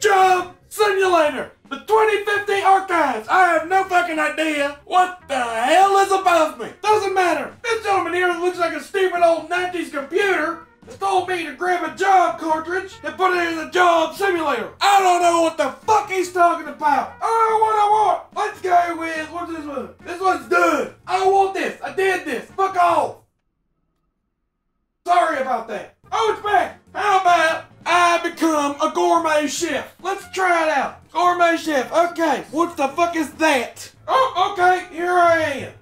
Job Simulator. The 2050 archives. I have no fucking idea what the hell is above me. Doesn't matter. This gentleman here looks like a stupid old 90s computer has told me to grab a job cartridge and put it in the job simulator. I don't know what the fuck he's talking about. Oh, what I want. Let's go with, what's this one? This one's done. I don't want this. I did this. Fuck off. Sorry about that. Oh, it's back. I become a gourmet chef? Let's try it out. Gourmet chef. Okay. What the fuck is that? Oh, okay. Here I am.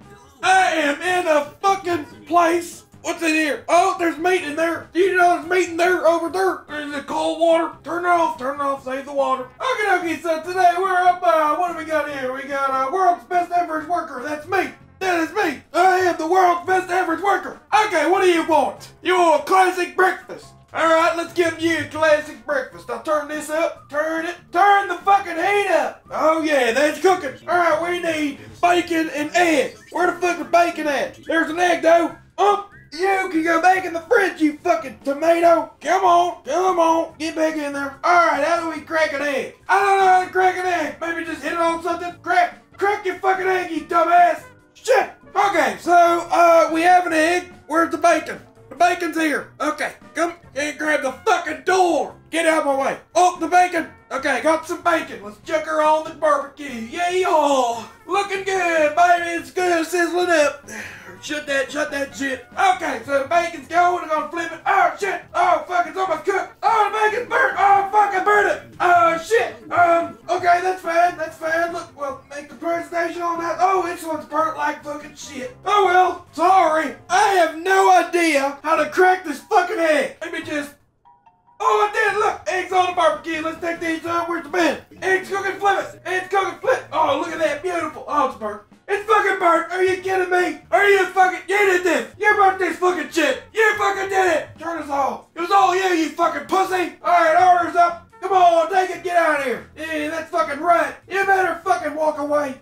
I am in a fucking place. What's in here? Oh, there's meat in there. Do you know there's meat in there over there? There's the cold water. Turn it off. Turn it off. Save the water. Okay, okay. So today we're up. Uh, what do we got here? We got uh, world's best average worker. That's me. That is me. I am the world's best average worker. Okay, what do you want? You want a classic breakfast. Alright, let's give you a classic breakfast. I'll turn this up. Turn it. Turn the fucking heat up. Oh yeah, that's cooking. Alright, we need bacon and eggs. Where the fuck is bacon at? There's an egg though. Oh, you can go back in the fridge, you fucking tomato. Come on, come on. Get back in there. Alright, how do we crack an egg? I don't know how to crack an egg. Maybe just hit it on something. Crack. Crack your fucking egg, you dumbass. Shit! Okay, so, uh, we have an egg. Where's the bacon? Bacon's here. Okay, come and grab the fucking door. Get out of my way. Oh, the bacon. Okay, got some bacon. Let's chuck her on the barbecue. Yay, oh, looking good, baby. It's good, sizzling up. Shut that, shut that shit. Okay, so the bacon's going. I'm gonna flip it. Oh shit. Oh fuck, it's almost cooked. Oh, the bacon's burnt. Oh fuck, I burned it. Oh shit. Um. Okay, that's fine. That's fine. Look, well, make the presentation on that. Oh, this one's burnt like fucking shit. Oh well. Sorry. I have no idea how to crack this fucking egg. Let me just. Oh, I did. Look, eggs on the barbecue. Let's take these. Uh, where's the bin? Eggs cooking. Flip it. Eggs cooking. Flip. Oh, look at that. Beautiful. Oh, it's burnt. It's fucking burnt! Are you kidding me? Are you fucking- You did this! You burnt this fucking shit! You fucking did it! Turn us off! It was all you, you fucking pussy! Alright, orders up! Come on, take it, get out of here! Yeah, that's fucking right! You better fucking walk away!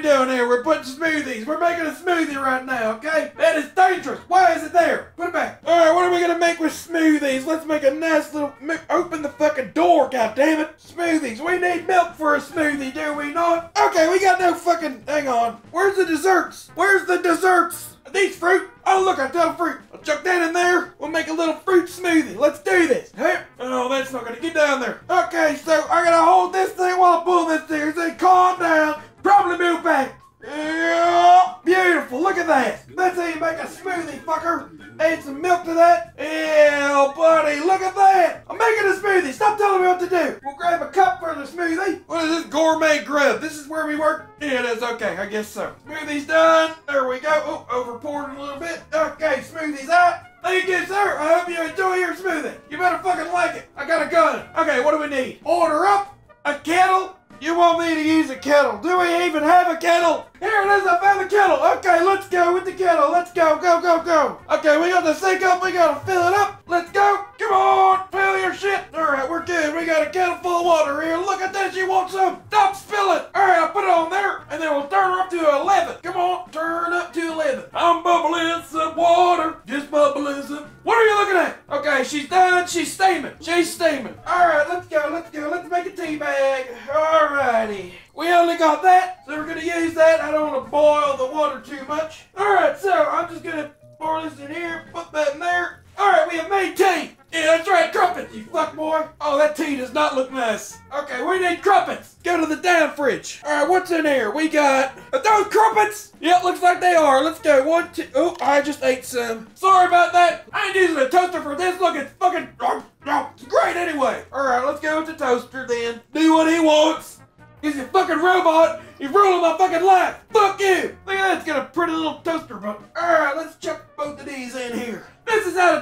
We doing here? We're putting smoothies. We're making a smoothie right now, okay? That is dangerous. Why is it there? Put it back. Alright, what are we gonna make with smoothies? Let's make a nice little... Open the fucking door, God damn it! Smoothies. We need milk for a smoothie, do we not? Okay, we got no fucking... Hang on. Where's the desserts? Where's the desserts? These fruit? Oh, look, I tell fruit. I'll chuck that in there. We'll make a little fruit smoothie. Let's do this. Hey. Oh, that's not gonna get down there. Okay, so I gotta hold this thing while I pull this thing. Say, calm down. Probably move back. Yeah, beautiful. Look at that. That's how you make a smoothie, fucker. Add some milk to that. Yeah, buddy. Look at that. I'm making a smoothie. Stop telling me what to do. We'll grab a cup for the smoothie. What is this gourmet grub? This is where we work? Yeah, it is. Okay, I guess so. Smoothie's done. There we go. Oh, over poured a little bit. Okay, smoothie's out. Thank you, sir. I hope you enjoy your smoothie. You better fucking like it. I got a gun. Okay, what do we need? Order up a kettle. You want me to use a kettle? Do we even have a kettle? Here it is, I found the kettle. Okay, let's go with the kettle. Let's go, go, go, go. Okay, we got the sink up. We gotta fill it up. Let's go. Come on, fill your shit. All right, we're good. We got a kettle full of water here. Look at this. You want some? Stop spilling. All right, I'll put it on there, and then we'll turn her up to 11. Come on, turn up to 11. I'm bubbling some water. Just bubbling some. What are you looking at? Okay, she's done. She's steaming. She's steaming. All right, let's go. Let's go. Let's make a tea bag. All righty. We only got that, so we're gonna use that. I don't want to boil the water too much. All right, so I'm just gonna pour this in here, put that in there. All right, we have made tea. Yeah, that's right, Oh, that tea does not look nice. Okay, we need crumpets. Go to the down fridge. All right, what's in here? We got are those crumpets. Yeah, it looks like they are. Let's go. One, two. Oh, I just ate some. Sorry about that. I ain't using a toaster for this. Look,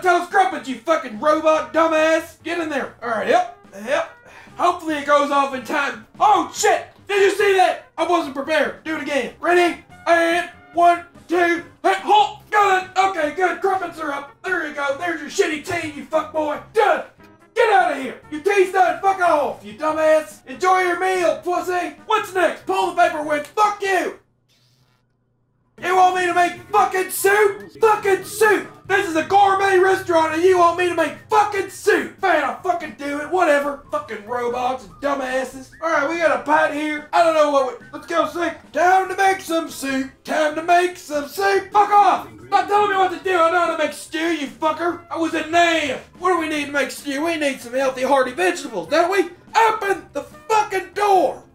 To toast you fucking robot dumbass. Get in there. All right, yep, yep. Hopefully it goes off in time. Oh shit! Did you see that? I wasn't prepared. Do it again. Ready? And one, two, hey, halt! Good. Okay, good. Crumpets are up. There you go. There's your shitty tea, you fuck boy. Done. Get out of here! You teased done, fuck off, you dumbass! Enjoy your meal, pussy! What's next? Pull the paper with fuck you! You want me to make fucking soup? Fucking you want me to make fucking soup! Fine, I'll fucking do it, whatever. Fucking robots and dumbasses. Alright, we got a pot here. I don't know what we... Let's go see. Time to make some soup. Time to make some soup. Fuck off! Stop telling me what to do. I know how to make stew, you fucker. I was a name. What do we need to make stew? We need some healthy, hearty vegetables, don't we? Open.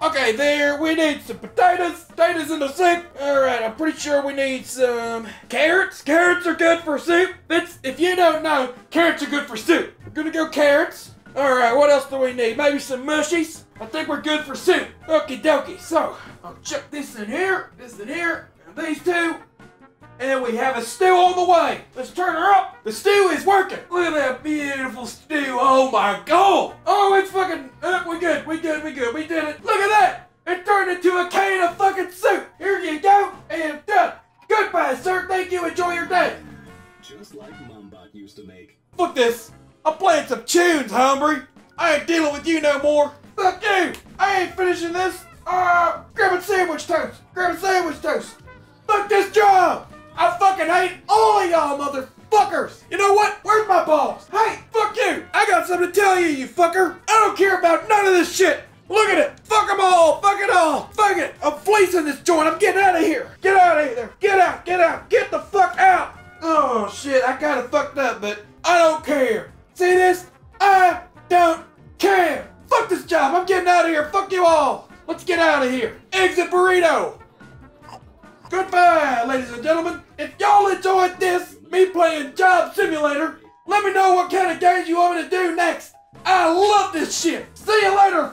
Okay, there. We need some potatoes. Potatoes in the soup. All right, I'm pretty sure we need some carrots. Carrots are good for soup. It's, if you don't know, carrots are good for soup. We're gonna go carrots. All right, what else do we need? Maybe some mushies. I think we're good for soup. Okie dokie. So I'll chuck this in here, this in here, and these two. And we have a stew on the way. Let's turn her up. The stew is working. Look at that beautiful stew. Oh my god. Oh, it's fucking. Uh, we good. We good. We good. We did it. Look at that. It turned into a can of fucking soup. Here you go. And done. Goodbye, sir. Thank you. Enjoy your day. Just like Mombot used to make. Fuck this. I'm playing some tunes, Humbry. I ain't dealing with you no more. Fuck you. I ain't finishing this. Uh, grab a sandwich toast. Grab a sandwich toast. Fuck this job. Fucking hate all of y'all motherfuckers. You know what? Where's my balls? Hey, fuck you. I got something to tell you, you fucker. I don't care about none of this shit. Look at it. Fuck them all. Fuck it all. Fuck it. I'm fleecing this joint. I'm getting out of here. Get out of here. Get out. Get out. Get the fuck out. Oh shit. I kind of fucked up, but I don't care. See this? I don't care. Fuck this job. I'm getting out of here. Fuck you all. Let's get out of here. Exit burrito. Goodbye, ladies and gentlemen. If y'all enjoyed this, me playing Job Simulator, let me know what kind of games you want me to do next. I love this shit. See you later.